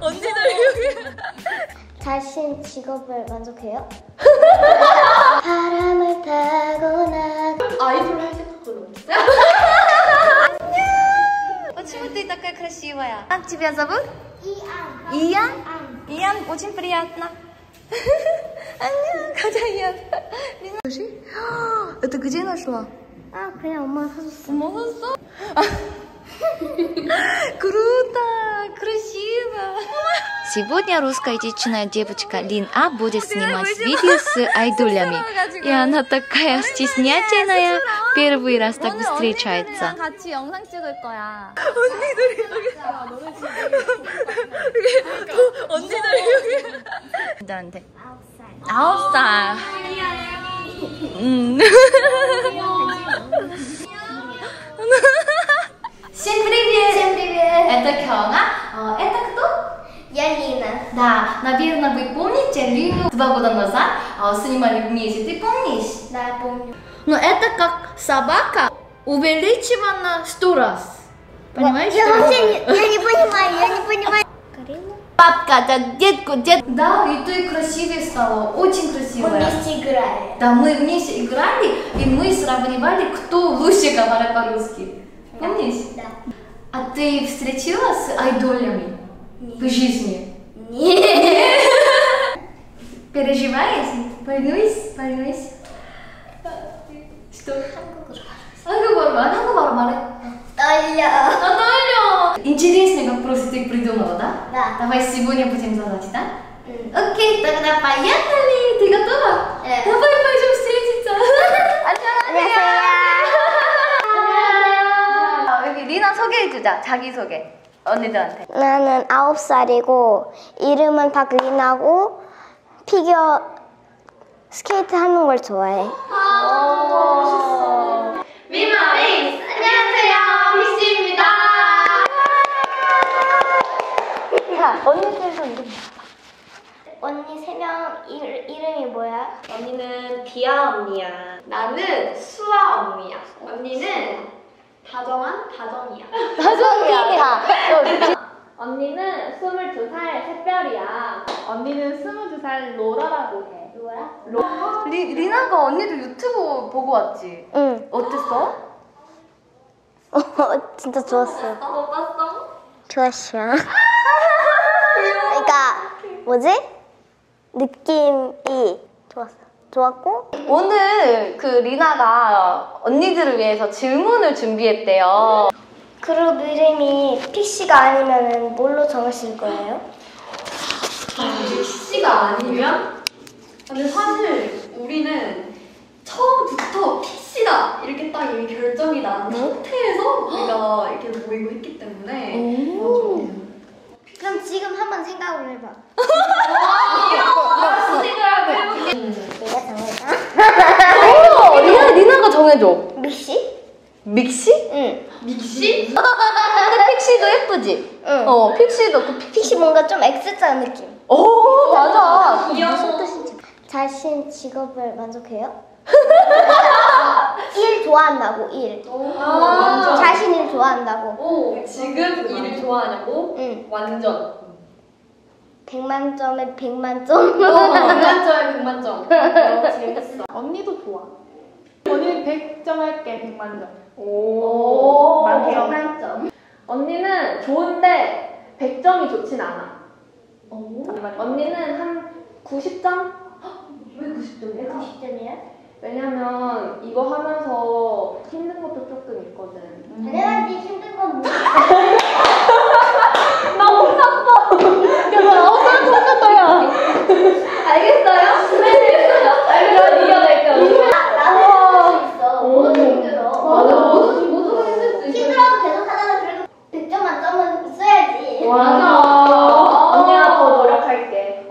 언니들 여기. 자신 직업을 만족해요? 바람을 타고 나 아이돌 할 생각은 없어. Почему ты такая красивая? Как тебя зовут? Иян? Иян, очень приятно. 안녕, 가자, Иян. Лина, скажи, это где нашла? 아 그냥 엄마가 사줬어 먹었어? Круто, красиво. Сегодня русскоязычная девочка Лин А будет снимать видео с айдолями. И она такая стеснительная, первый раз так встречается. 같이 영상 찍을 거야. 언니들 여기. 언니들한테. 아홉 살. 음. Всем привет! Всем привет! Это Кёна. Да, наверное, вы помните Лину два года назад а, снимали вместе. Ты помнишь? Да, помню Но это как собака увеличивана сто раз. Понимаешь? Я вообще это? не, я не понимаю, я не понимаю Карина? Папка, да, детку, дед. Да, и ты красивее стала, очень Мы красивая. вместе играли Да, мы вместе играли, и мы сравнивали, кто лучше говорит по-русски. Помнишь? Да А ты встречалась с айдолями в жизни? Нет Переживаешь? Волнуюсь? Волнуюсь? Что? 한국어로 말, 한국어로 말해. 떨려 아, 떨려. Интересный вопрос ты придумала, да? Да. Давай сегодня будем задать, да? 응. Окей, тогда поехали. Ты готова? 네. Давай пойдем встретиться. 안녕. 여기 리나 소개해주자. 자기 소개. 언니들한테. 나는 아홉 살이고 이름은 박리나고 피겨 스케이트 하는 걸 좋아해. 미마리 안녕하세요 미씨입니다. 자, 언니들 좀 이름. 언니 세 명 이름이 뭐야? 언니는 비아 언니야. 나는 수아 언니야. 언니는 다정한 다정이야. 나중이야. 언니는 22살 샛별이야. 언니는 22살 로라라고 해. 뭐야? 리, 리나가 언니도 유튜브 보고 왔지? 응. 어땠어? 어, 진짜 좋았어. 못 봤어? 좋았어. 그러니까 뭐지? 느낌이 좋았어. 좋았고 오늘 그 리나가 언니들을 위해서 질문을 준비했대요. 그룹 이름이 픽시가 아니면은 뭘로 정하실 거예요? C가 아니면? 근데 사실 우리는 처음부터 PC다 이렇게 딱 이미 결정이 난 상태에서 우리가 이렇게 모이고 했기 때문에 그럼 지금 한번 생각을 해봐. 생각을 해볼게. 정해줘. 믹시? 믹시? 응. 믹시? 근데 픽시도 예쁘지? 응. 어, 픽시도 그 픽시. 픽시 뭔가 좀 X자 느낌. 오, 맞아. 귀여워. 뜻인지. 자신 직업을 만족해요? 일 좋아한다고 일. 아. 자신 일 좋아한다고. 오, 지금 일을 좋아하냐고? 응. 완전. 100만 점에 100만 점. 100만 점에 100만 점. 어, 재밌어. 언니도 좋아. 언니는 100점 할게, 100만 점. 오. 만점. 100만 점. 언니는 좋은데 100점이 좋진 않아. 오. 언니는 한 90점? 왜 90점이야? 90점이야? 왜냐면 이거 하면서 힘든 것도 조금 있거든. 당연하지 힘든 건 뭐야? 알겠어요? 네. 이건 이겨낼게요. 나도 할수 있어. 뭐도 힘들어. 맞아, 모두, 모두가 힘들 수 있어. 힘들어도 계속 하다가 그래도 100점 만점은 있어야지. 맞아. 언니가 더 노력할게.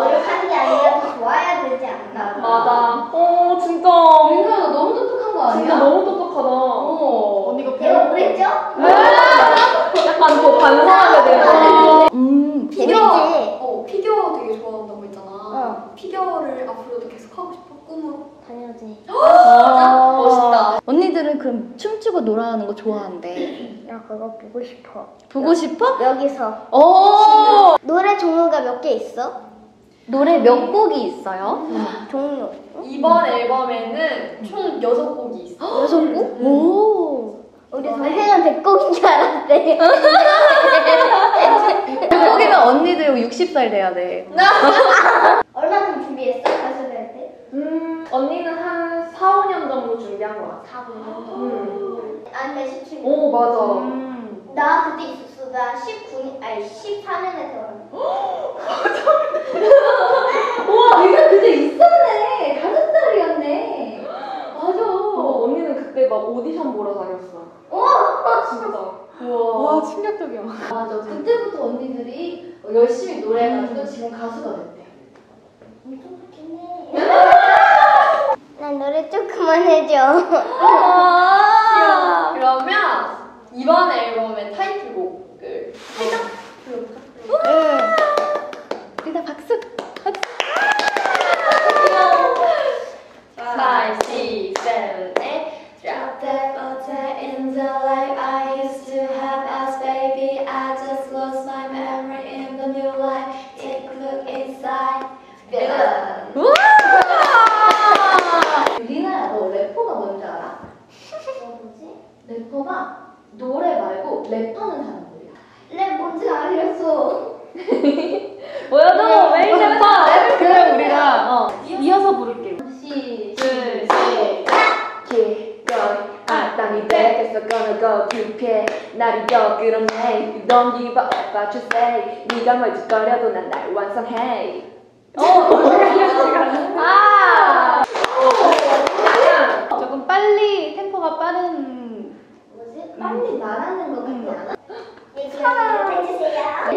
노력하는 게 아니라 더 좋아야 되지 않나. 맞아. 어, 진짜. 민서가 너무 똑똑한 거 진짜 아니야? 너무 똑똑하다. 어. 언니가 내가 그랬죠? 약간 더 반성하게 되고. 음, 재밌지? 어, 피겨 되게 좋아한다고 했잖아. 어. 피겨를 앞으로도 계속 하고 싶어, 꿈으로. 당연하지. 진짜 멋있다. 언니들은 그럼 춤 춤추고 놀아하는 거 좋아한대. 나 그거 보고 싶어. 보고 싶어? 여기서 오! 노래 종류가 몇 개 있어? 노래 몇 곡이 있어요? 종류. 이번 앨범에는 총 6곡이 있어. 여섯 곡? 오! 우리 동생은 백 곡인 줄 알았대. 몇 곡이면 언니들 60살 돼야 돼. 얼마큼 준비했어? 가수들 할 때? 음, 언니는 한 4, 5년 정도 준비한 것 같아. 4분 정도? 음. 아니면 17년? 오, 맞아. 음. 나 그때 있었어. 나 19년, 아니 14년에 태어났어. 우와, 네가 그때 있었네. 가족들이었네. 맞아. 어, 언니는 그때 막 오디션 보러 다녔어. 오! 진짜. 와, 충격적이야. 맞아. 그때부터 언니들이 열심히 노래해가지고 지금 가수가 됐대. 엄청 좋겠네. 난 노래 해줘. 아. 그러면 이번 앨범의 타이틀곡을 살짝 불러볼까? 응. 일단 박수. 박수. Five, six, seven, eight. Drop that butter in the light I used to have as baby. I just lost my memory in the new light. Take a look inside. Feel it. 우와! 리나야, 너 래퍼가 뭔지 알아? 뭐지? 래퍼가 노래 말고 랩하는 사람들이야. 랩 뭔지 알렸어. 보여줘, 메인 래퍼! 그래, 우리가 어, 이어서 부를게. 시, 둘, 셋, 아, 땀이 되겠어 gonna go 딥해 날이 여그럽네 don't give up what you say 네가 멀찍거려도 난 날 완성해. 어, 아! 조금 빨리 템포가 빠른. 뭐지? 빨리 말하는 것 같지 않아? 얘기를 해주세요. 5,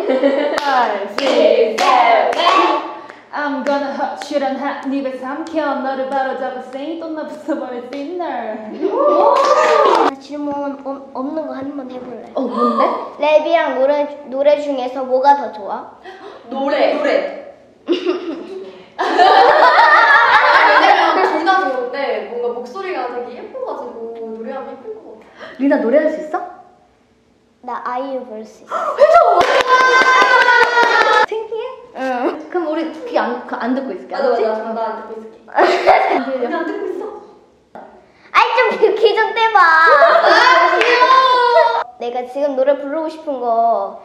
6, 7, 8 I'm gonna hurt you and hot 입에 삼켜 너를 바로잡았으니 또 나부터 버릴 sinner 나 질문 없- 없는 거 한 번 해볼래. 어, 뭔데? 랩이랑 노래 노래 중에서 뭐가 더 좋아? 노래. 노래. 왜냐면 둘다 좋은데 뭔가 목소리가 되게 예뻐가지고 노래하면 예쁠 것 같아. 리나 노래할 수 있어? 나 아이유 부를 수 있어. 창피해? 응. 그럼 우리 귀 안, 그안 듣고 있을게. 맞아 알았지? 맞아. 나안 듣고 있을게. 그냥 듣고 있어. 아이 좀귀좀 떼봐. 아 지금 노래 부르고 싶은 거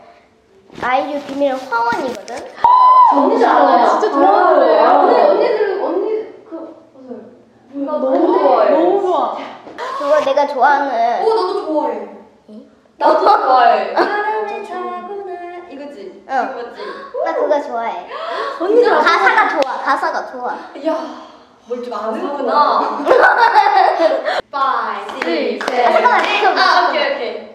아이유 비밀은 화원이거든. 언니들 알아요. 진짜 좋아하네. 아, 근데 언니들, 언니, 그, 맞아요. 나 너무 좋아해. 너무 좋아 그거 내가 좋아하는 오 나도 좋아해. 나도 좋아해. 바람을 타고나 이거지. 응. 이거 맞지? 나 그거 좋아해. 언니들 알아. 가사가 좋아. 가사가 좋아. 이야 뭘좀 아는구나. Five, six, seven. 잠깐만 지금 아 오케이 오케이.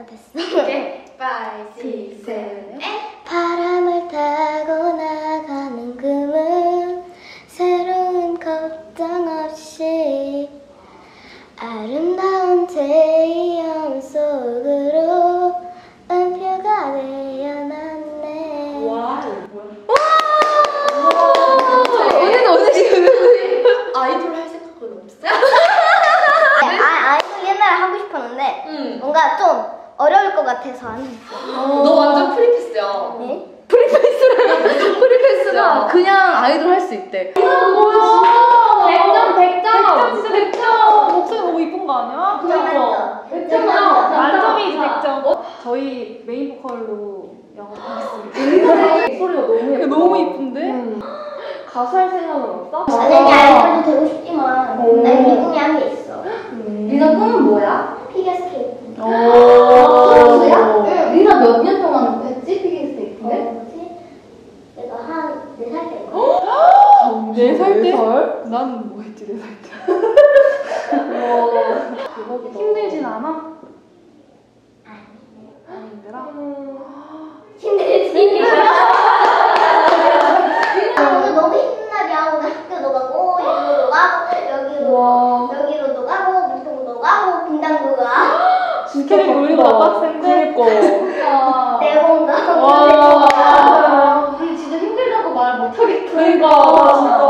아 됐어. 오케이. Five, six, seven. 바람을 타고 나가는 금은 새로운 걱정 없이 아름다운 태양 속으로 은표가 되어났네 언니는 언니 지금. 아이돌 할 생각은 없어? 아, 아이돌 옛날에 하고 싶었는데 응. 뭔가 좀 어려울 것 같아서 안 했어 너 완전 프리패스야. 네? 프리패스가 그냥 아이돌 할 수 있대. 뭐야 100점 100점. 진짜 100점. 목소리 너무 이쁜 거 아니야? 맞죠? 백점 만점이지 100점. 저희 메인 보컬로 영업하겠습니다. 목소리가 너무 예뻐. 너무 이쁜데? 가수 할 생각은 없어? 당연히 아이돌도 되고 싶지만 난 미국에 한게 있어. 리나 꿈은 뭐야? 피겨 스케이트 오. 뭐야? 응. 리나 몇 년 동안 했지? 피겨 스케이트를? 뭐지? 내가 한 4살 때 네 살 때? 난뭐 4살 때? 대박이다 힘들진 않아? 안 힘들어? 힘들지. 오늘 너무 힘든 날이야. 오늘 학교도 가고 여기로 가고 여기로 와 여기로도 가고 물통도 가고 분당도 가. 스케줄이 우리보다 빡센데? 그니까 대본 가고 와 우리 진짜 힘들다고 말 못하겠다. 그니까 진짜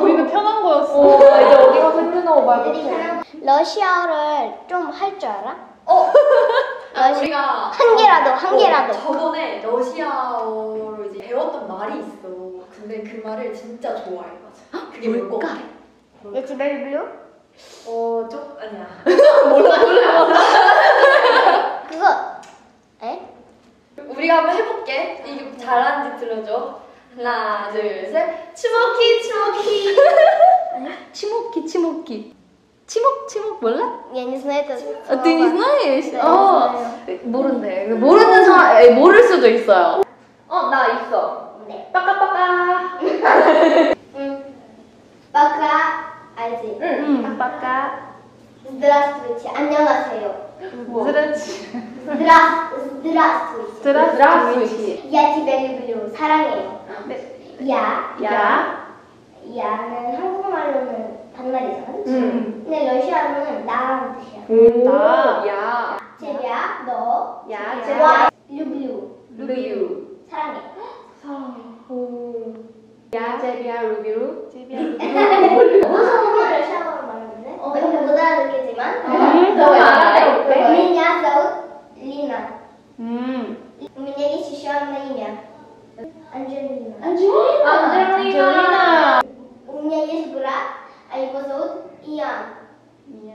우리는 편한 거였어 나 이제 어디 가서 힘들다고 말 애들이 못해 그냥 러 러시아어를 좀 할 줄 알아? 어. 아, 러시- 우리가 한 개라도, 한 어, 개라도. 저번에 러시아어로 이제 배웠던 말이 있어. 근데 그 말을 진짜 좋아해. 맞아. 그게 뭘까? 같아? 내 집에 빌려? 어, 좀 아니야. 그거 에? 우리가 한번 해볼게. 이게 잘하는지 들려줘. 하나, 둘, 셋. 치모키, 치모키. 치모키 치모키. 치목 치목 몰라? Я не знаю это. 아, ты не знаешь? 네, 어. знаю. 모른대. 모르는 사람 에, 모를 수도 있어요. 어, 나 있어. 네. 빠까빠까. 응. пока 알지? 응. 빠까. Здравствуйте. 안녕하세요. 그렇지. Здра... Здравствуйте. 드라스위치. Я тебя люблю. 사랑해요. 야. 야. 야는 한국말로는 반말이잖아. 그치? 응. 근데 러시아어로는 나라는 뜻이야. 오. 나. 야. 제비야, 너. 야, 제비야. люблю. 루유. 사랑해. 오. 야, 제비야, 루비루. 무슨 러시아어로 말하는데? 어, 근데 못 알아듣겠지만. 음, 너 알아볼게. Меня зовут Лина. 음. У меня есть еще одно имя. Анджелина. 안젤리나. У меня есть брат, а его зовут Иоанн.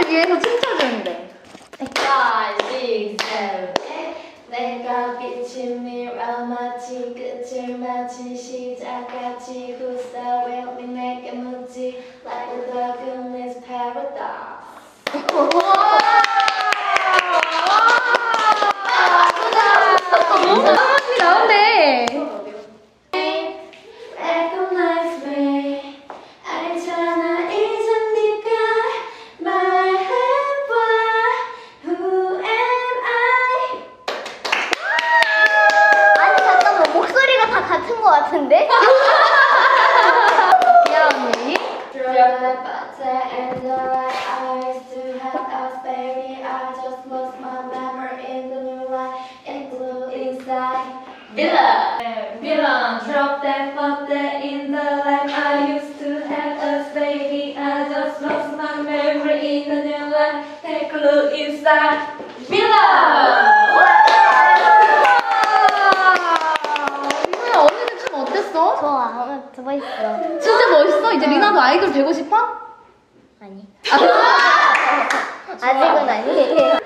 리나를 위해서 춤춰주는데. 5, 6, 7, 8 내가 비친 미러 마치 끝을 마친 시작같이 Who's the real me 내게 묻지 Like in this paradise 같은데? 이제 리나도 아이돌 되고 싶어? 아니. 아직은 아니에요